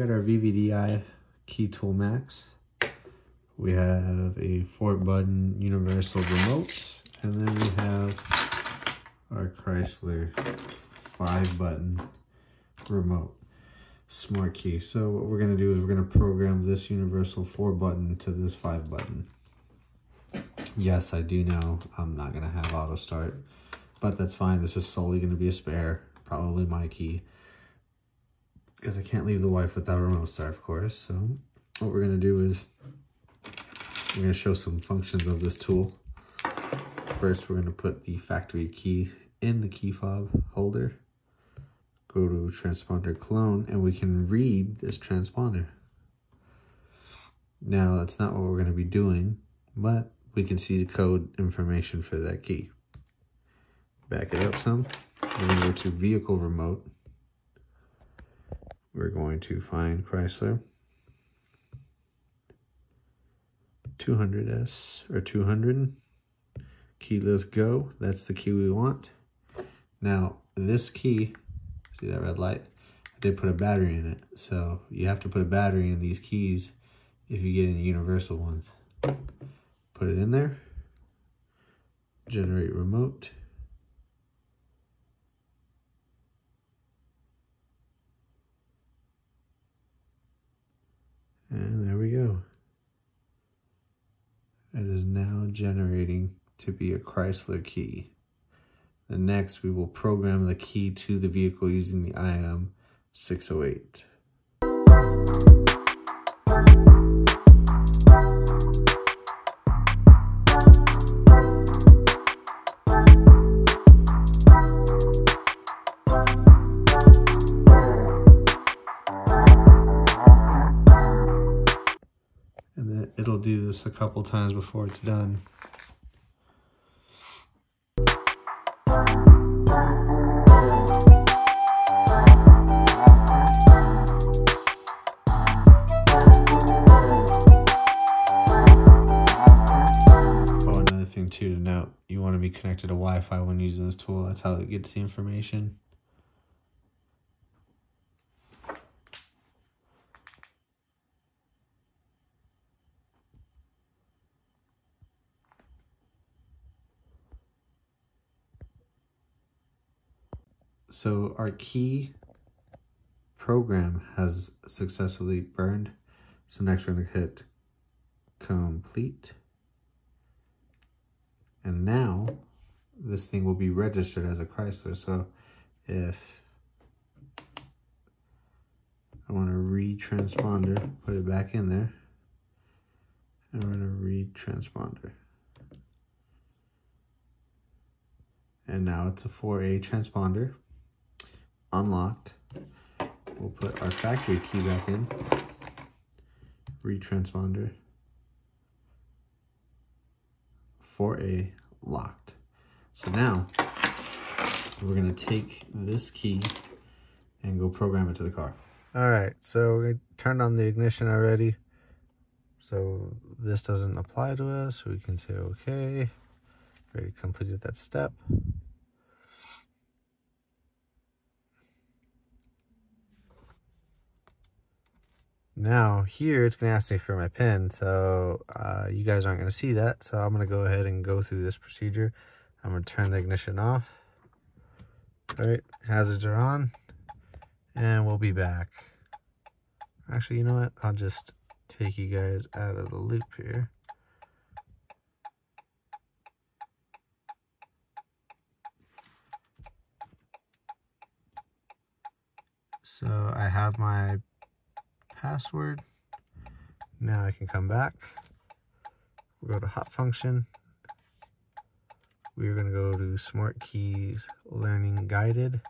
got our VVDI Key Tool Max. We have a four button universal remote. And then we have our Chrysler five button remote smart key. So what we're gonna do is we're gonna program this universal four button to this five button. Yes, I do know I'm not gonna have auto start, but that's fine. This is solely gonna be a spare, probably my key because I can't leave the wife without remote start, of course. So what we're gonna do is we're gonna show some functions of this tool. First, we're gonna put the factory key in the key fob holder. Go to transponder clone and we can read this transponder. Now, that's not what we're gonna be doing, but we can see the code information for that key. Back it up some. We're gonna go to vehicle remote we're going to find Chrysler 200S or 200 keyless go. That's the key we want. Now this key, see that red light? I did put a battery in it. So you have to put a battery in these keys if you get any universal ones. Put it in there. Generate remote. generating to be a Chrysler key. Then next, we will program the key to the vehicle using the IM608. This a couple times before it's done. Oh, another thing too to note, you want to be connected to Wi-Fi when using this tool. That's how it gets the information. So our key program has successfully burned. So next we're to hit complete. And now this thing will be registered as a Chrysler. So if I want to read transponder, put it back in there. And we're going to read transponder. And now it's a 4A transponder unlocked. We'll put our factory key back in. Retransponder. 4A locked. So now we're gonna take this key and go program it to the car. All right, so we turned on the ignition already. So this doesn't apply to us. We can say okay. Already completed that step. Now here it's going to ask me for my pin, so uh, you guys aren't going to see that. So I'm going to go ahead and go through this procedure. I'm going to turn the ignition off. All right, hazards are on, and we'll be back. Actually, you know what? I'll just take you guys out of the loop here. So I have my password. Now I can come back. We'll go to hot function. We're going to go to smart keys learning guided.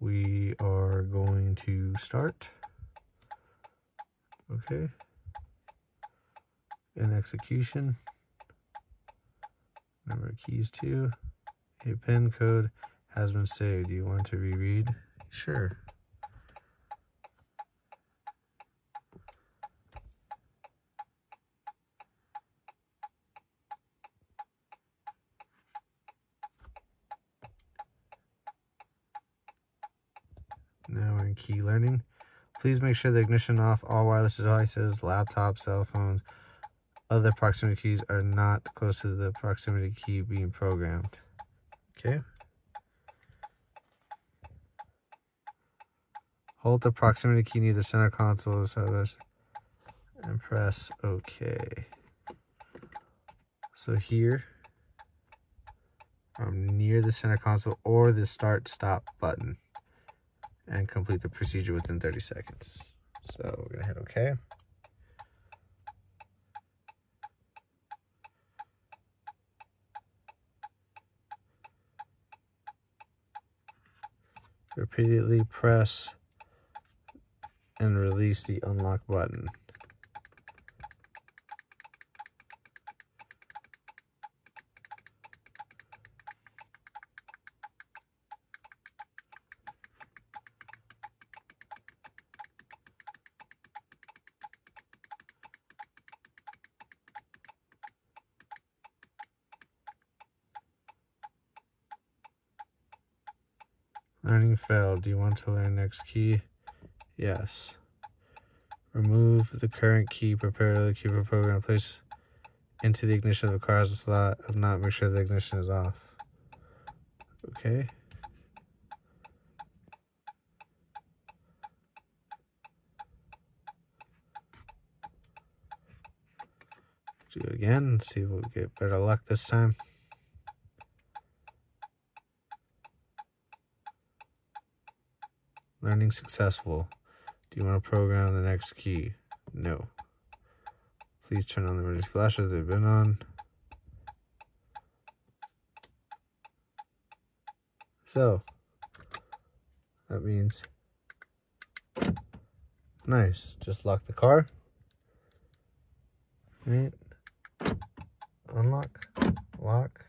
We are going to start. Okay. In execution. Number of keys two. A pin code has been saved. Do you want to reread? Sure. Now key learning. Please make sure the ignition off all wireless devices, laptops, cell phones, other proximity keys are not close to the proximity key being programmed. Okay. Hold the proximity key near the center console and press OK. So here, I'm near the center console or the start stop button and complete the procedure within 30 seconds. So we're gonna hit OK. Repeatedly press and release the unlock button. Learning failed. Do you want to learn next key? Yes. Remove the current key. Prepare the key for program. Place into the ignition of the car as a slot. If not, make sure the ignition is off. Okay. Do it again. See if we'll get better luck this time. Learning successful. Do you want to program the next key? No. Please turn on the emergency flashes they've been on. So, that means, nice, just lock the car. Right, unlock, lock.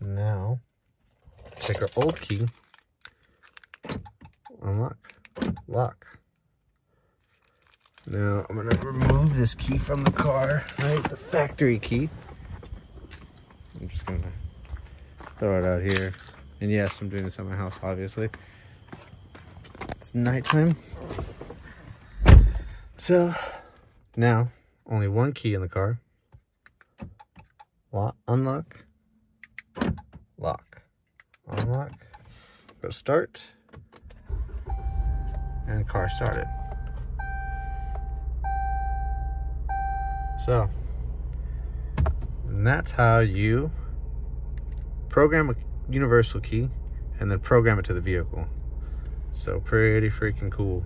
Now, take our old key unlock, lock. Now I'm gonna remove this key from the car, right? The factory key. I'm just gonna throw it out here. And yes, I'm doing this at my house, obviously. It's nighttime. So now only one key in the car. Lock, unlock, lock, unlock, go start and the car started. So, and that's how you program a universal key and then program it to the vehicle. So pretty freaking cool.